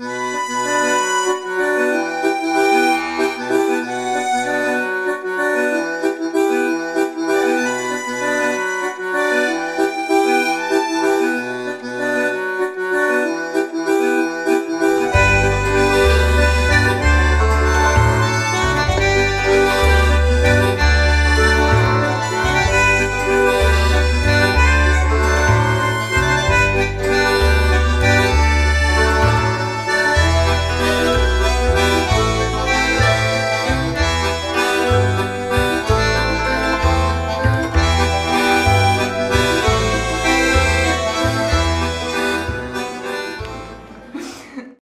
Mm-hmm.